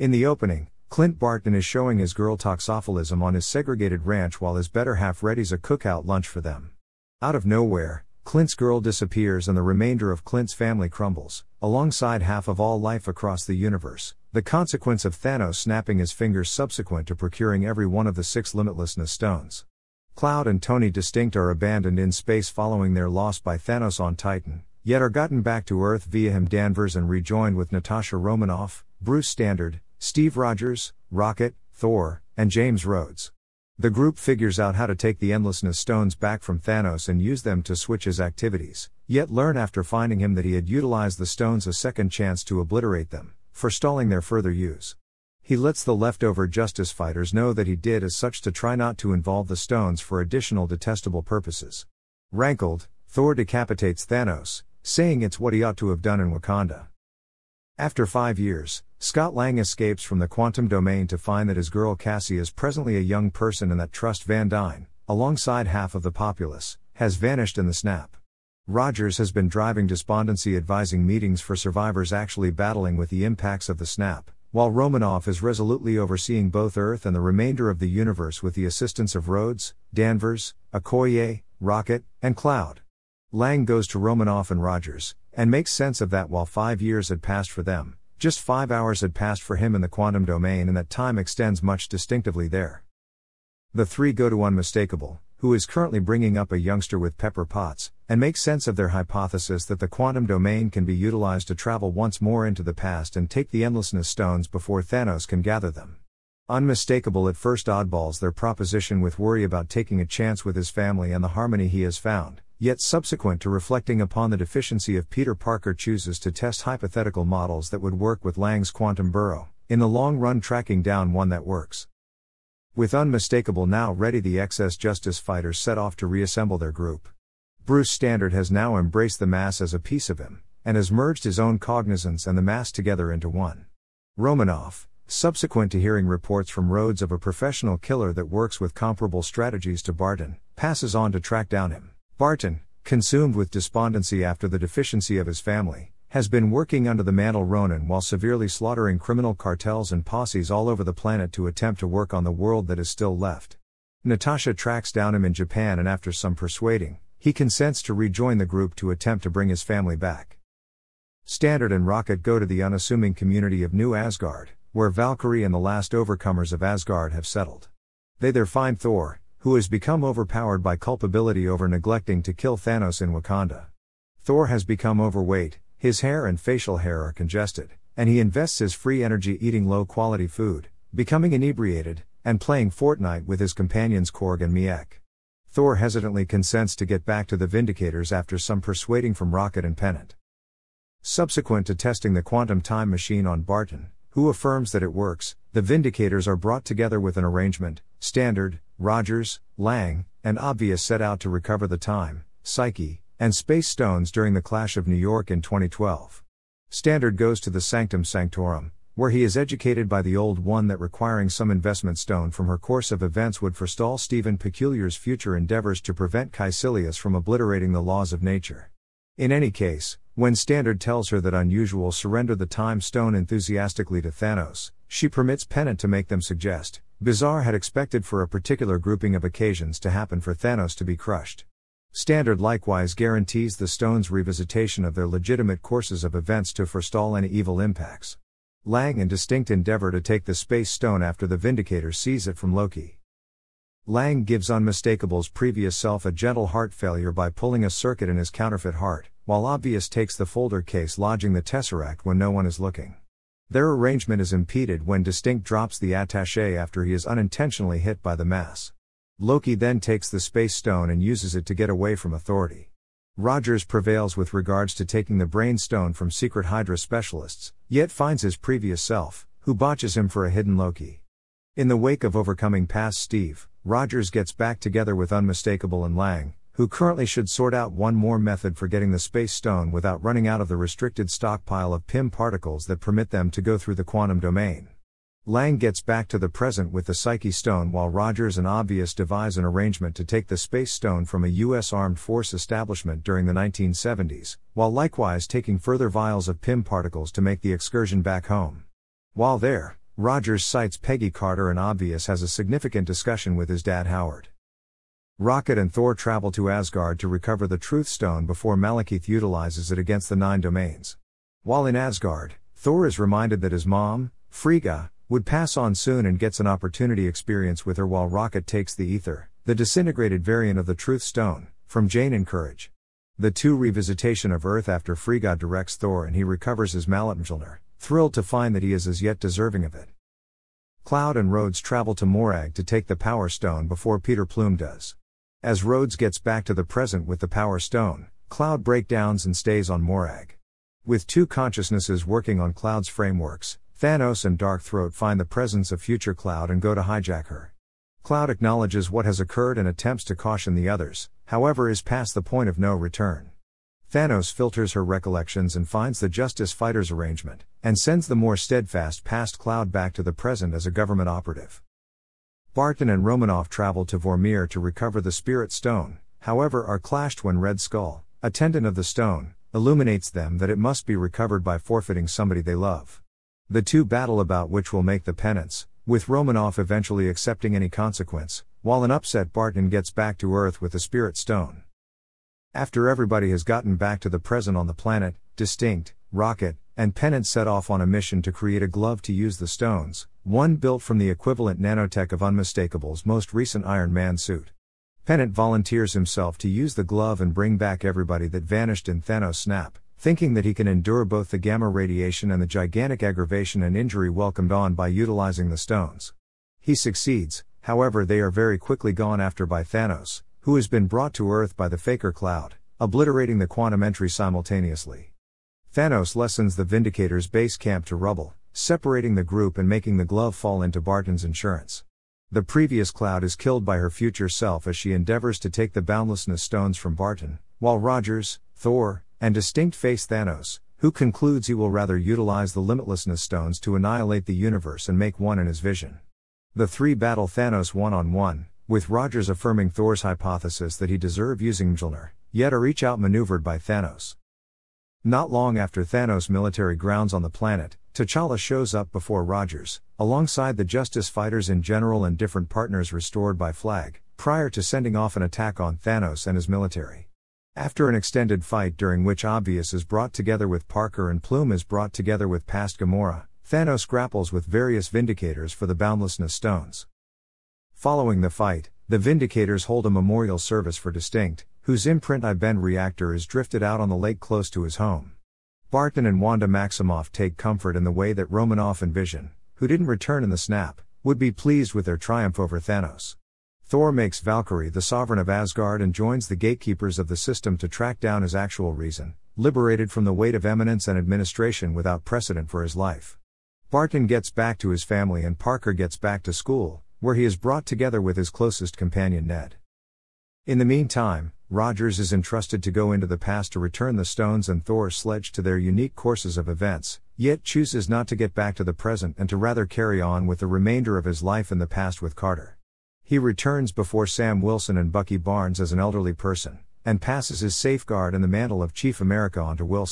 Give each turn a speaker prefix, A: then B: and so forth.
A: In the opening, Clint Barton is showing his girl toxophilism on his segregated ranch while his better half readies a cookout lunch for them. Out of nowhere, Clint's girl disappears and the remainder of Clint's family crumbles, alongside half of all life across the universe, the consequence of Thanos snapping his fingers subsequent to procuring every one of the six limitlessness stones. Cloud and Tony Distinct are abandoned in space following their loss by Thanos on Titan, yet are gotten back to Earth via him Danvers and rejoined with Natasha Romanoff, Bruce Standard, Steve Rogers, Rocket, Thor, and James Rhodes. The group figures out how to take the Endlessness stones back from Thanos and use them to switch his activities, yet learn after finding him that he had utilized the stones a second chance to obliterate them, forestalling their further use. He lets the leftover Justice fighters know that he did as such to try not to involve the stones for additional detestable purposes. Rankled, Thor decapitates Thanos, saying it's what he ought to have done in Wakanda. After five years, Scott Lang escapes from the quantum domain to find that his girl Cassie is presently a young person and that Trust Van Dyne, alongside half of the populace, has vanished in the snap. Rogers has been driving despondency advising meetings for survivors actually battling with the impacts of the snap, while Romanoff is resolutely overseeing both Earth and the remainder of the universe with the assistance of Rhodes, Danvers, Okoye, Rocket, and Cloud. Lang goes to Romanoff and Rogers, and makes sense of that while five years had passed for them, just five hours had passed for him in the quantum domain, and that time extends much distinctively there. The three go to Unmistakable, who is currently bringing up a youngster with Pepper Potts, and make sense of their hypothesis that the quantum domain can be utilized to travel once more into the past and take the Endlessness stones before Thanos can gather them. Unmistakable at first oddballs their proposition with worry about taking a chance with his family and the harmony he has found, yet subsequent to reflecting upon the deficiency of Peter Parker chooses to test hypothetical models that would work with Lang's quantum burrow, in the long run tracking down one that works. With Unmistakable now ready the excess justice fighters set off to reassemble their group. Bruce Standard has now embraced the mass as a piece of him, and has merged his own cognizance and the mass together into one. Romanoff, subsequent to hearing reports from Rhodes of a professional killer that works with comparable strategies to Barton, passes on to track down him. Barton, consumed with despondency after the deficiency of his family, has been working under the mantle Ronin while severely slaughtering criminal cartels and posses all over the planet to attempt to work on the world that is still left. Natasha tracks down him in Japan and after some persuading, he consents to rejoin the group to attempt to bring his family back. Standard and Rocket go to the unassuming community of New Asgard, where Valkyrie and the last overcomers of Asgard have settled. They there find Thor, who has become overpowered by culpability over neglecting to kill Thanos in Wakanda. Thor has become overweight, his hair and facial hair are congested, and he invests his free energy eating low quality food, becoming inebriated, and playing Fortnite with his companions Korg and Miek. Thor hesitantly consents to get back to the Vindicators after some persuading from Rocket and Pennant. Subsequent to testing the quantum time machine on Barton, who affirms that it works, the Vindicators are brought together with an arrangement Standard, Rogers, Lang, and Obvious set out to recover the time, psyche, and space stones during the clash of New York in 2012. Standard goes to the Sanctum Sanctorum, where he is educated by the Old One that requiring some investment stone from her course of events would forestall Stephen Peculiar's future endeavors to prevent Kaecilius from obliterating the laws of nature. In any case, when Standard tells her that Unusual surrender the Time Stone enthusiastically to Thanos, she permits Pennant to make them suggest, Bizarre had expected for a particular grouping of occasions to happen for Thanos to be crushed. Standard likewise guarantees the stone's revisitation of their legitimate courses of events to forestall any evil impacts. Lang and Distinct endeavor to take the Space Stone after the Vindicator seize it from Loki. Lang gives Unmistakable's previous self a gentle heart failure by pulling a circuit in his counterfeit heart, while Obvious takes the folder case lodging the Tesseract when no one is looking. Their arrangement is impeded when Distinct drops the attache after he is unintentionally hit by the mass. Loki then takes the Space Stone and uses it to get away from authority. Rogers prevails with regards to taking the Brain Stone from secret Hydra specialists, yet finds his previous self, who botches him for a hidden Loki. In the wake of overcoming past Steve, Rogers gets back together with Unmistakable and Lang, who currently should sort out one more method for getting the Space Stone without running out of the restricted stockpile of Pym particles that permit them to go through the quantum domain. Lang gets back to the present with the Psyche Stone while Rogers and Obvious devise an arrangement to take the Space Stone from a U.S. Armed Force establishment during the 1970s, while likewise taking further vials of Pym particles to make the excursion back home. While there, Rogers cites Peggy Carter and Obvious has a significant discussion with his dad Howard. Rocket and Thor travel to Asgard to recover the Truth Stone before Malekith utilizes it against the Nine Domains. While in Asgard, Thor is reminded that his mom, Frigga, would pass on soon and gets an opportunity experience with her while Rocket takes the Ether, the disintegrated variant of the Truth Stone, from Jane and Courage. The two revisitation of Earth after Frigga directs Thor and he recovers his mallet Mjolnir, thrilled to find that he is as yet deserving of it. Cloud and Rhodes travel to Morag to take the Power Stone before Peter Plume does. As Rhodes gets back to the present with the Power Stone, Cloud breakdowns and stays on Morag. With two consciousnesses working on Cloud's frameworks, Thanos and Darkthroat find the presence of future Cloud and go to hijack her. Cloud acknowledges what has occurred and attempts to caution the others, however, is past the point of no return. Thanos filters her recollections and finds the Justice Fighters arrangement, and sends the more steadfast past Cloud back to the present as a government operative. Barton and Romanoff travel to Vormir to recover the Spirit Stone, however, are clashed when Red Skull, attendant of the stone, illuminates them that it must be recovered by forfeiting somebody they love. The two battle about which will make the penance, with Romanoff eventually accepting any consequence, while an upset Barton gets back to Earth with the Spirit Stone. After everybody has gotten back to the present on the planet, Distinct, Rocket, and Pennant set off on a mission to create a glove to use the stones, one built from the equivalent nanotech of Unmistakable's most recent Iron Man suit. Pennant volunteers himself to use the glove and bring back everybody that vanished in Thanos' snap, thinking that he can endure both the gamma radiation and the gigantic aggravation and injury welcomed on by utilizing the stones. He succeeds, however, they are very quickly gone after by Thanos, who has been brought to Earth by the Faker Cloud, obliterating the quantum entry simultaneously. Thanos lessens the Vindicators' base camp to rubble, separating the group and making the glove fall into Barton's insurance. The previous Cloud is killed by her future self as she endeavors to take the Boundlessness stones from Barton, while Rogers, Thor, and Distinct face Thanos, who concludes he will rather utilize the Limitlessness stones to annihilate the universe and make one in his vision. The three battle Thanos one on one, with Rogers affirming Thor's hypothesis that he deserved using Mjolnir, yet are each outmaneuvered by Thanos. Not long after Thanos' military grounds on the planet, T'Challa shows up before Rogers, alongside the Justice Fighters in general and different partners restored by Flag, prior to sending off an attack on Thanos and his military. After an extended fight during which Obvious is brought together with Parker and Plume is brought together with past Gamora, Thanos grapples with various Vindicators for the Boundlessness Stones. Following the fight, the Vindicators hold a memorial service for Distinct, whose imprint I Bend reactor is drifted out on the lake close to his home. Barton and Wanda Maximoff take comfort in the way that Romanoff and Vision, who didn't return in the snap, would be pleased with their triumph over Thanos. Thor makes Valkyrie the sovereign of Asgard and joins the gatekeepers of the system to track down his actual reason, liberated from the weight of eminence and administration without precedent for his life. Barton gets back to his family and Parker gets back to school, where he is brought together with his closest companion Ned. In the meantime, Rogers is entrusted to go into the past to return the stones and Thor's sledge to their unique courses of events, yet chooses not to get back to the present and to rather carry on with the remainder of his life in the past with Carter. He returns before Sam Wilson and Bucky Barnes as an elderly person, and passes his safeguard and the mantle of Chief America onto Wilson.